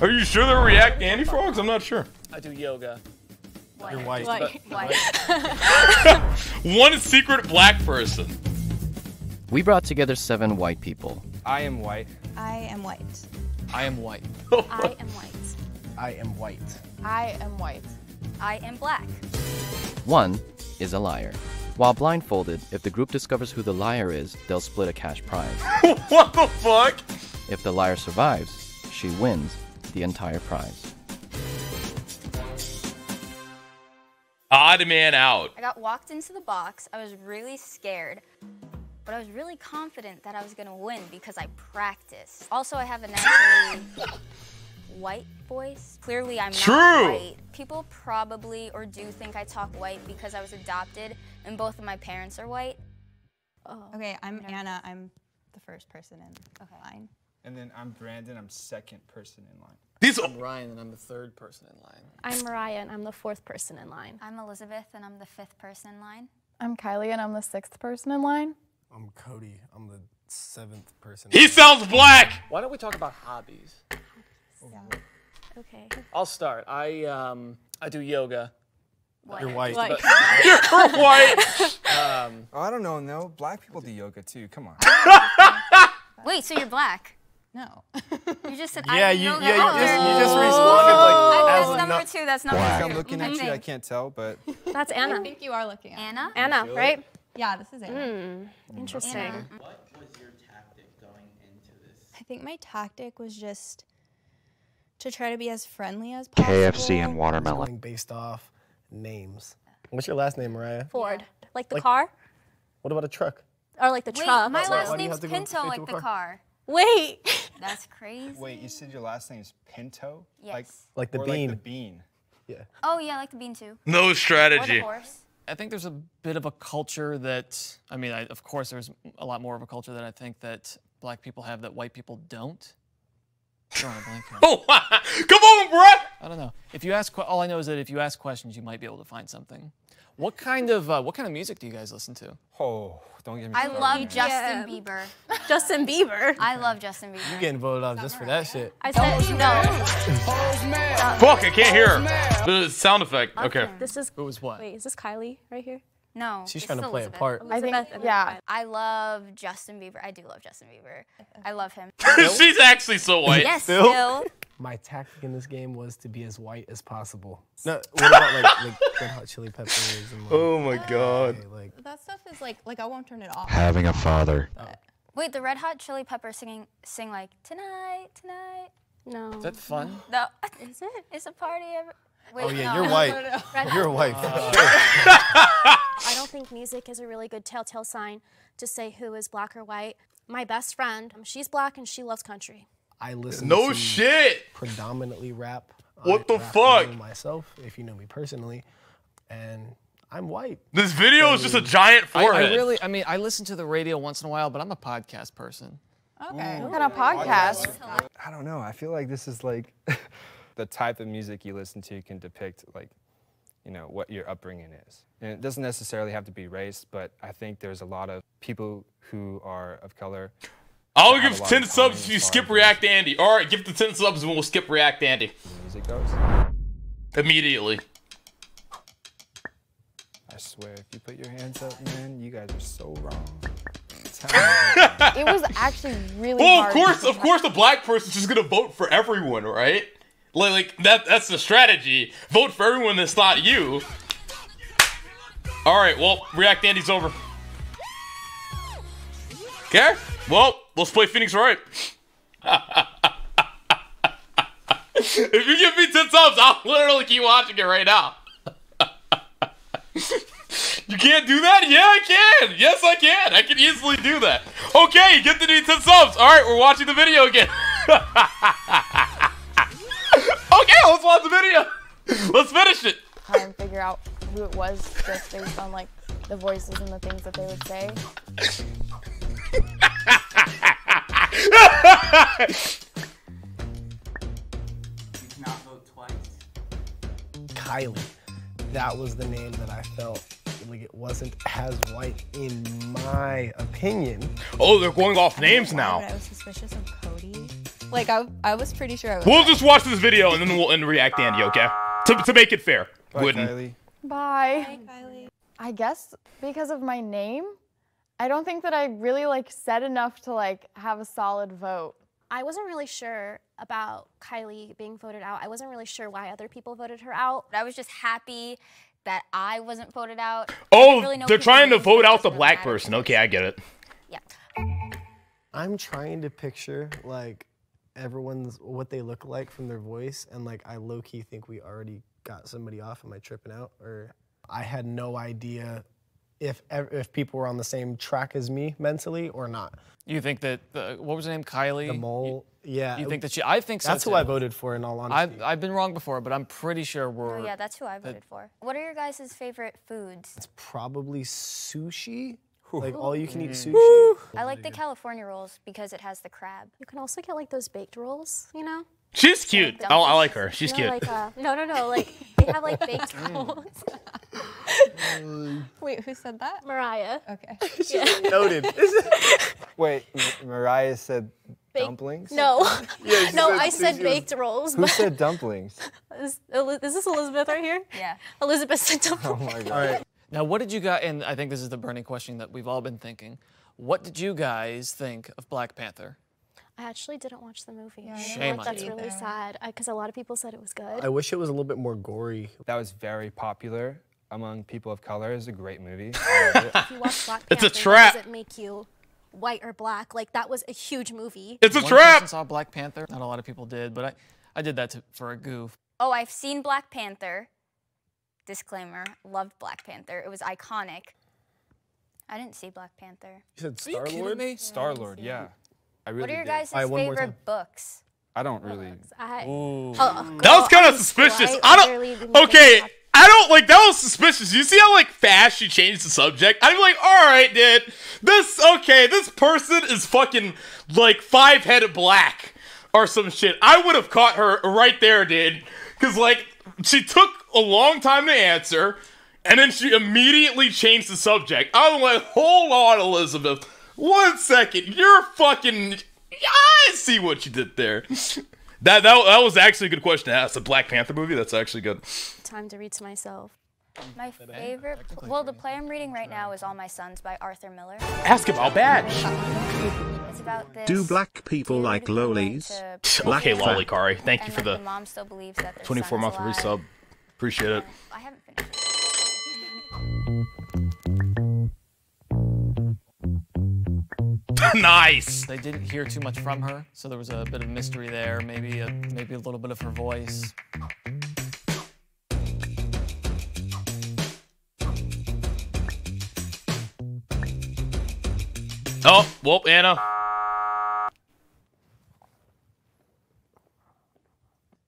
Are you sure they're React Andy frogs? I'm not sure. I do yoga. You're white. Like, One secret black person. We brought together seven white people. I am white. I am white. I am white. I am white. I am white. I am white. I am black. One is a liar. While blindfolded, if the group discovers who the liar is, they'll split a cash prize. what the fuck? If the liar survives, she wins the entire prize. Odd man out. I got walked into the box. I was really scared, but I was really confident that I was gonna win because I practiced. Also, I have a naturally white voice. Clearly, I'm True. not white. People probably or do think I talk white because I was adopted and both of my parents are white. Oh, okay, I'm Anna. I'm the first person in line. And then I'm Brandon. I'm second person in line. These I'm Ryan, and I'm the third person in line. I'm Mariah, and I'm the fourth person in line. I'm Elizabeth and I'm the fifth person in line. I'm Kylie, and I'm the sixth person in line. I'm Cody. I'm the seventh person. he sounds black. Why don't we talk about hobbies? Okay. I'll start. I um I do yoga. You're white. Like, You're white. Um, Oh, I don't know. No, black people do yoga too. Come on. Wait, so you're black? No. You just said Yeah, I you, know yeah, that. you just, you just responded like That's as number nut. two. That's number I'm looking at you. I can't tell, but that's Anna. I Anna. think you are looking at. Anna. Anna, right? Yeah, this is Anna. Hmm. Interesting. Anna. What was your tactic going into this? I think my tactic was just to try to be as friendly as possible. KFC and watermelon. Based off names. What's your last name, Mariah? Ford. Like the Like- car? What about a truck? Or like the Wait, truck? my last why do you name's have to go Pinto, like the car? car. Wait. That's crazy. wait, you said your last name is Pinto? Yes. Like, Like the or bean. Like the bean. Yeah. oh yeah, I like the bean too. No Or the strategy. horse. I think there's a bit of a culture that I mean, I, of course, there's a lot more of a culture that I think that black people have that white people don't. Drawing a blank here. Oh, come on, bruh. I don't know. If you ask, all I know is that if you ask questions, you might be able to find something. What kind of uh, what kind of music do you guys listen to? Oh, don't get me I started. love man. Justin Bieber. Justin Bieber. I love Justin Bieber. You getting voted off just for that shit. I said no. Fuck, I can't hear her. The sound effect. Okay. This is. Who was what? Wait, is this Kylie right here? No. She's trying to play a part. I think. Yeah. I love Justin Bieber. I do love Justin Bieber. I love him. She's actually so white. yes, Still? still. My tactic in this game was to be as white as possible. No, what about like, like Red Hot Chili Peppers and like, Oh my god. like That stuff is like like I won't turn it off. Having a father. Wait, the Red Hot Chili Peppers singing sing like tonight, tonight. No. Is that fun? No, Is it? it's a party. Every- Wait, Oh yeah, no. you're white. You're white. I don't think music is a really good telltale sign to say who is black or white. My best friend, um, she's black and she loves country. I listen No to shit. predominantly rap. What I the rap fuck? only Myself, if you know me personally, and I'm white. This video is just a giant I, forehead. I really, I mean, I listen to the radio once in a while, but I'm a podcast person. Okay. What kind of podcast? I don't know. I feel like this is like the type of music you listen to can depict like, you know, what your upbringing is. And it doesn't necessarily have to be race, but I think there's a lot of people who are of color. I'll give 10 subs if you skip as React Andy. Alright, give the 10 subs and we'll skip React Andy. Music goes. Immediately. I swear, if you put your hands up, man, you guys are so wrong. It was actually really Well, of course, of course, the black person's just gonna vote for everyone, right? Like, that. That's the strategy. Vote for everyone that's not you. All right. Well, React Andy's over. Okay. Well, let's play Phoenix Wright. if you give me ten subs, I'll literally keep watching it right now. You can't do that? Yeah, I can. Yes, I can. I can easily do that. Okay, get the new 10 subs. All right, we're watching the video again. okay, let's watch the video. Let's finish it. try and figure out who it was just based on like the voices and the things that they would say. You cannot vote twice. Kylie. That was the name that I felt like it wasn't as white in my opinion. Oh, they're going off names now. I was suspicious of Cody. Like I, I was pretty sure I was. We'll just watch this video and then we'll and react to Andy, okay? To, to make it fair. Bye, Wouldn't. Kylie. Bye. I guess because of my name, I don't think that I really like said enough to like have a solid vote. I wasn't really sure about Kylie being voted out. I wasn't really sure why other people voted her out. I was just happy that I wasn't voted out. Oh, really know they're trying to vote out the black person. Okay, I get it. Yeah. I'm trying to picture like everyone's what they look like from their voice, and like I low key think we already got somebody off. Am I tripping out? Or I had no idea if if people were on the same track as me mentally or not. You think that the, what was her name? Kylie. The mole. Yeah. You think that she? I think so. That's who too. I voted for. In all honesty, I've, I've been wrong before, but I'm pretty sure we're. Oh yeah, that's who I voted for. What are your guys' favorite foods? It's probably sushi. Like all you can eat Mm. sushi. I like the California rolls because it has the crab. You can also get like those baked rolls, you know? She's cute. I, I like her. She's You cute. Like, uh, no, no, no. Like they have like baked rolls. Wait, who said that? Mariah. Okay. Yeah. Noted. Wait, Mariah said Baked- dumplings? No. Yeah, no, said I said sushi was- baked rolls. Who But said dumplings? is, is this Elizabeth right here? Yeah. Elizabeth said dumplings. Oh my god. All right. Now, what did you guys? And I think this is the burning question that we've all been thinking. What did you guys think of Black Panther? I actually didn't watch the movie. Yeah, I I didn't feel Shame like on that's you. really sad because a lot of people said it was good. I wish it was a little bit more gory. That was very popular among people of color. It's a great movie. I loved it. if you watch Black It's a trap. Does it make you white or black? Like that was a huge movie. It's a One trap. person saw Black Panther. Not a lot of people did, but I, I did that to, for a goof. Oh, I've seen Black Panther. Disclaimer, loved Black Panther. It was iconic. I didn't see Black Panther. You said Are you Star Lord. me? Star Lord, yeah. I really What are your did. guys' All right, one more time. favorite books? I don't really. I, Ooh. oh, That was kind of suspicious. right I literally don't. Okay, I don't like that was suspicious. You see how like fast she changed the subject? I'm like, all right, dude. This okay. This person is fucking like five headed black or some shit. I would have caught her right there, dude. Because like she took a long time to answer, and then she immediately changed the subject. I'm like, hold on, Elizabeth. One second. You're fucking. I see what you did there. That, that, that was actually a good question to ask. The Black Panther movie? That's actually good. time to read to myself. My favorite. Well, the play I'm reading right now is All My Sons by Arthur Miller. Ask about Badge. It's about this. Do black people like who went lollies? to Black Okay, fat. Lolly Kari. Thank you for like, the mom still believes that 24 month son's resub. Alive. Appreciate it. I haven't finished. nice. They didn't hear too much from her, so there was a bit of mystery there. Maybe a, maybe a little bit of her voice. Oh, well, Anna.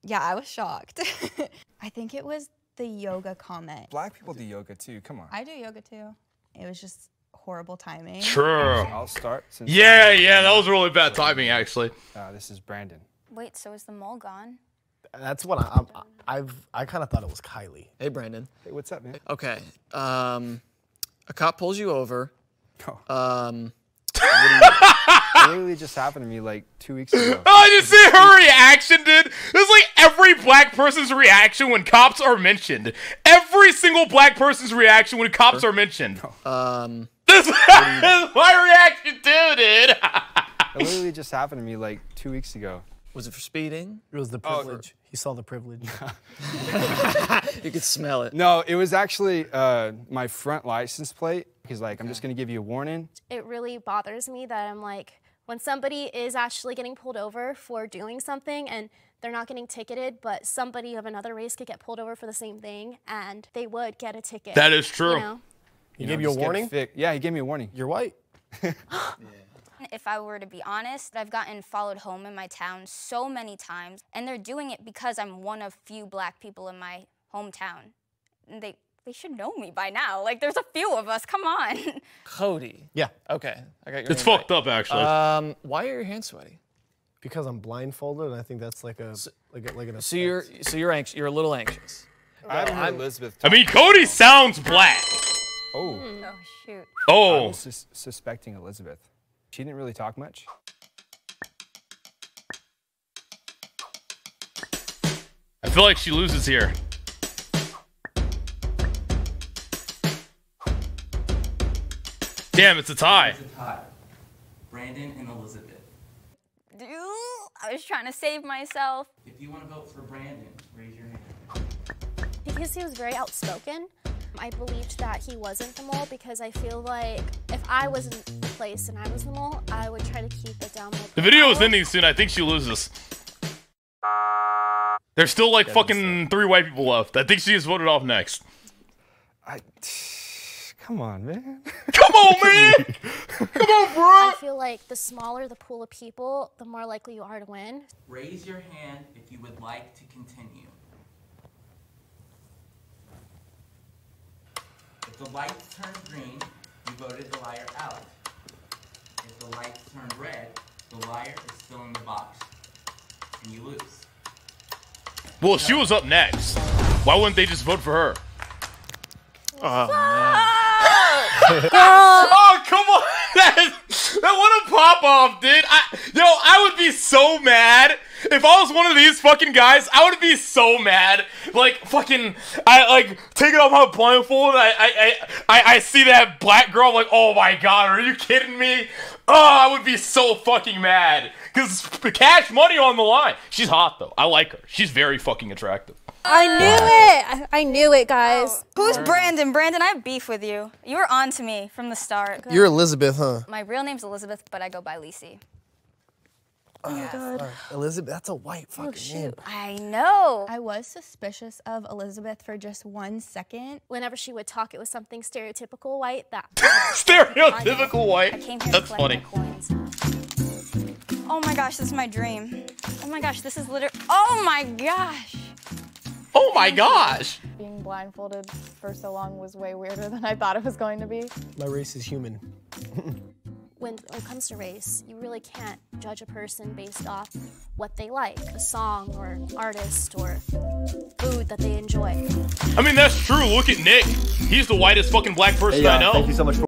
Yeah, I was shocked. I think it was the yoga comment. Black people do yoga too. Come on. I do yoga too. It was just horrible timing. True. I'll start. Since Yeah, yeah, that was really bad timing, actually. Uh, this is Brandon. Wait, so is the mole gone? That's what I, I'm, I've. I kind of thought it was Kylie. Hey, Brandon. Hey, what's up, man? Okay. Um, a cop pulls you over. Oh. Um, It literally just happened to me like two weeks ago. Oh, did you see her reaction, dude? It's like every black person's reaction when cops are mentioned. Every single black person's reaction when cops are mentioned. um, This is my reaction too, dude. It literally just happened to me like two weeks ago. was it for speeding? It was the Oh, privilege. he saw the privilege. You could smell it. No, it was actually uh, my front license plate. He's like, I'm just gonna give you a warning. It really bothers me that I'm like, when somebody is actually getting pulled over for doing something and they're not getting ticketed, but somebody of another race could get pulled over for the same thing and they would get a ticket. That is true. You know? He know, gave you a just get it warning. fi- yeah, he gave me a warning. You're white. If I were to be honest, I've gotten followed home in my town so many times, and they're doing it because I'm one of few black people in my hometown. And they they should know me by now. Like there's a few of us. Come on. Cody. Yeah, Okay, I got your It's name fucked up, actually. Um, why are your hands sweaty? because I'm blindfolded, and I think that's like a like a, like an. So you're so you're anxious. You're a little anxious. I haven't heard Elizabeth. I mean, Cody sounds black. oh, oh shoot. I Oh, was sus- suspecting Elizabeth. She didn't really talk much. I feel like she loses here. Damn, it's a tie. It's a tie. Brandon and Elizabeth. Dude, I was trying to save myself. If you want to vote for Brandon, raise your hand. Because he was very outspoken, I believed that he wasn't the mole because I feel like if I was in the place and I was the mole, I would try to keep it down. The video is ending soon. I think she loses. There's still like fucking three white people left. I think she is voted off next. I, come on, man. Come on, man. Come on, bro. I feel like the smaller the pool of people, the more likely you are to win. Raise your hand if you would like to continue. If the lights turn green, you voted the liar out. If the lights turn red, the liar is still in the box, and you lose. Well, she was up next. Why wouldn't they just vote for her? Oh, oh, come on. That, that what a pop off, dude. I, yo, I would be so mad if I was one of these fucking guys. I would be so mad. Like fucking, I like taking off my blindfold. I, I, I, I, see that black girl. I'm like, oh my god, are you kidding me? Oh, I would be so fucking mad because the cash money on the line. She's hot though. I like her. She's very fucking attractive. I knew it. I, I knew it, guys. Who's Brandon? Brandon, I have beef with you. You were on to me from the start. You're Elizabeth, huh? My real name's Elizabeth, but I go by Lisi. Oh my god. Elizabeth, that's a white oh, fucking name. I know. I was suspicious of Elizabeth for just one second. Whenever she would talk, it was something stereotypical white that. Stereotypical white. I came here That's to funny. my coins. Oh my gosh, this is my dream. Oh my gosh, this is literally. Oh my gosh. Oh my gosh. Being blindfolded for so long was way weirder than I thought it was going to be. My race is human. when, when it comes to race, you really can't judge a person based off what they like, a song or artist or food that they enjoy. I mean, that's true. Look at Nick. He's the whitest fucking black person Hey, uh, I know. Thank you so much for